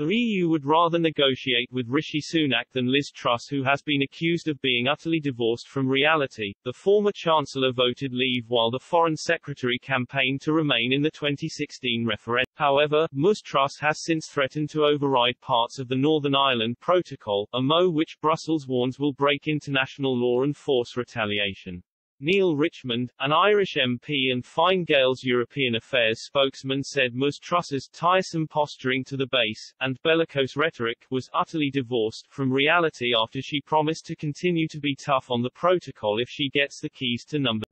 The EU would rather negotiate with Rishi Sunak than Liz Truss who has been accused of being utterly divorced from reality. The former Chancellor voted leave while the Foreign Secretary campaigned to remain in the 2016 referendum. However, Ms Truss has since threatened to override parts of the Northern Ireland Protocol, a move which Brussels warns will break international law and force retaliation. Neil Richmond, an Irish MP and Fine Gael's European Affairs spokesman said Ms Truss's tiresome posturing to the base, and bellicose rhetoric, was utterly divorced from reality after she promised to continue to be tough on the protocol if she gets the keys to number